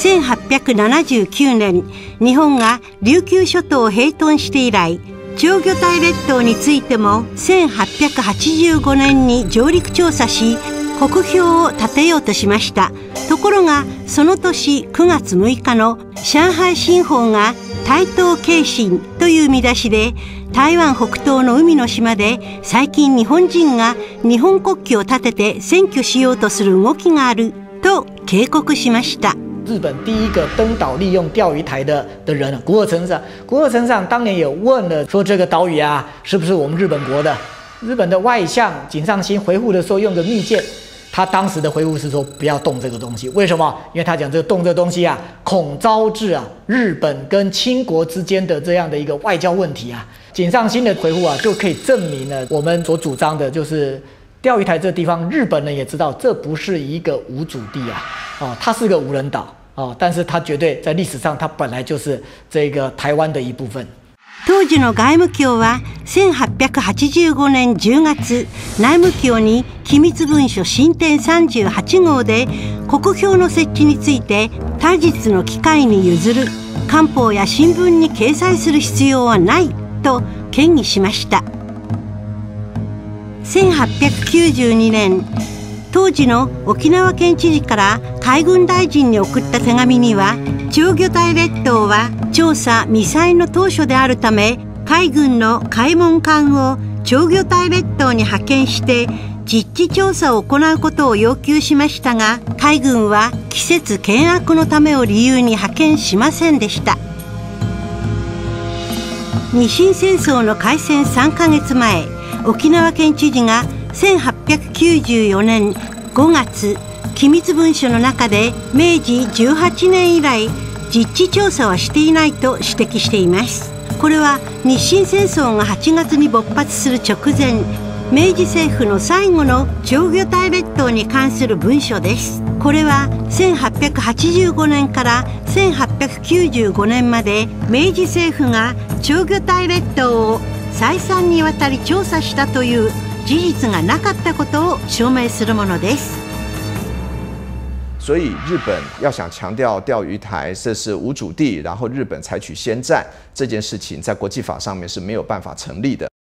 1879年日本が琉球諸島を併屯して以来長魚体列島についても1885年に上陸調査し国標を立てようとしました。ところがその年9月6日の上海新報が台東京進という見出しで台湾北東の海の島で最近日本人が日本国旗を立てて占拠しようとする動きがあると警告しました。日本第一个登岛利用钓鱼台的的人，古尔成长。古尔成长当年也问了，说这个岛屿啊，是不是我们日本国的？日本的外相井上新回复的时候用个密件。他当时的回复是说不要动这个东西，为什么？因为他讲这个动这东西啊，恐招致啊日本跟清国之间的这样的一个外交问题啊。井上新的回复啊，就可以证明了我们所主张的，就是钓鱼台这地方，日本人也知道这不是一个无主地啊，哦，它是个无人岛哦，但是它绝对在历史上，它本来就是这个台湾的一部分。当時の外務省は1885年10月内務省に機密文書新典38号で国標の設置について他日の機会に譲る官報や新聞に掲載する必要はないと建議しました1892年当時の沖縄県知事から海軍大臣に送った手紙には長魚体列島は調査未採の当初であるため海軍の海門艦を長魚体列島に派遣して実地調査を行うことを要求しましたが海軍は季節険悪のためを理由に派遣しませんでした。日清戦争の開戦3ヶ月前沖縄県知事が1894年5月機密文書の中で明治18年以来実地調査はしていないと指摘しています。これは日清戦争が8月に勃発する直前明治政府の最後の長魚体列島に関する文書です。これは1885年から1895年まで明治政府が長魚体列島を再三にわたり調査したという事実がなかったことを証明するものです。所以日本要想强调钓鱼台这是无主地，然后日本采取先占这件事情，在国际法上面是没有办法成立的。